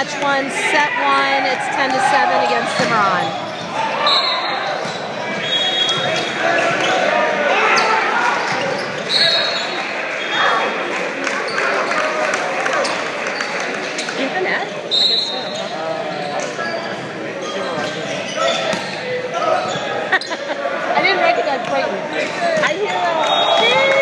match one, set one. It's 10 to 7 against Cimarron. I hear that.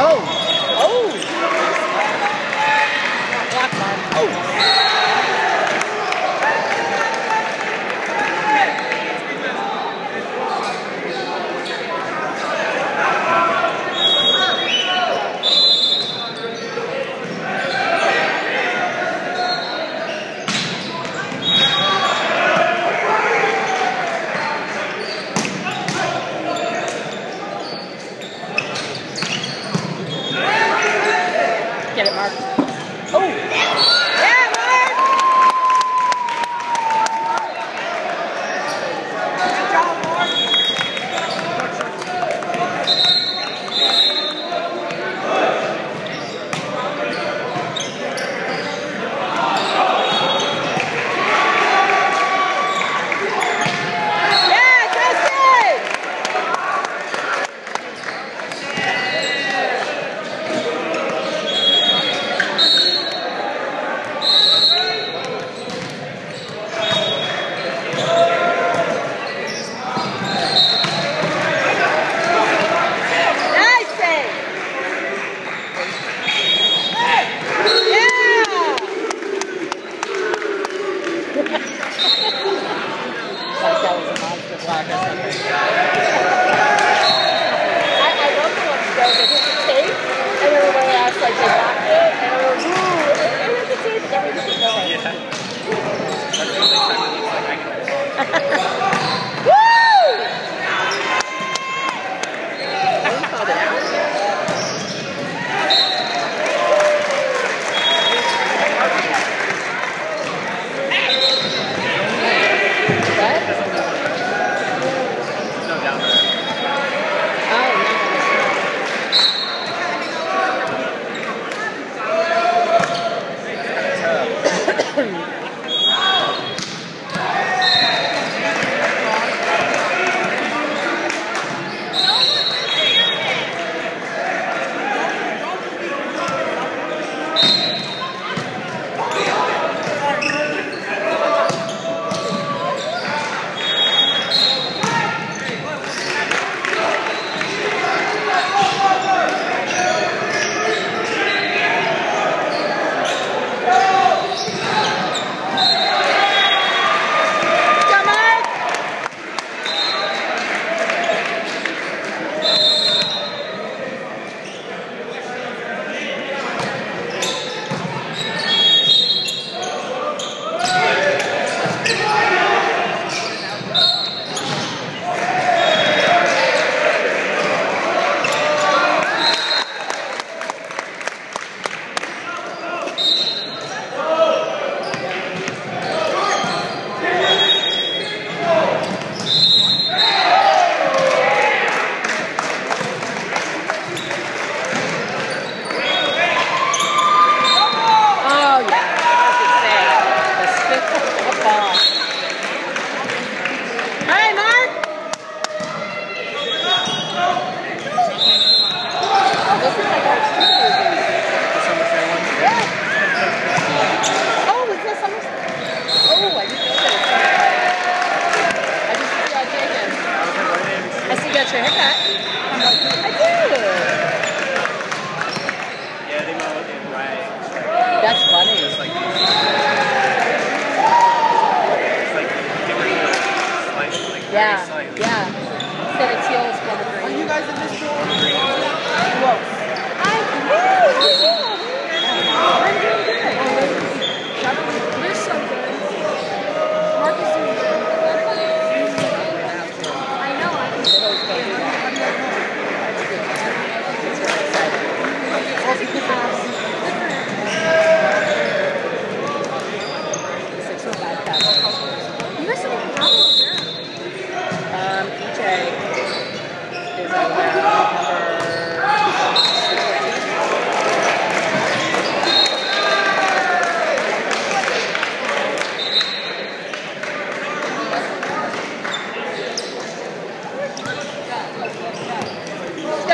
Oh!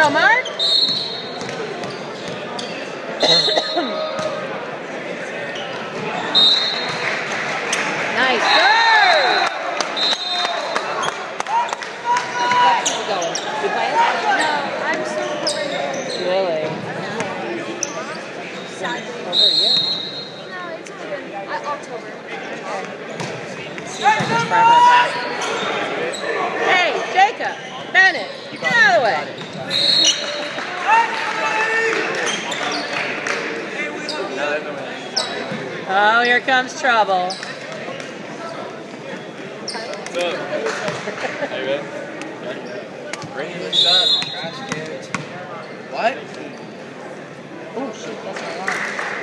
আমার Oh, here comes trouble. You? Bring up. What? Oh, shoot, that's my line.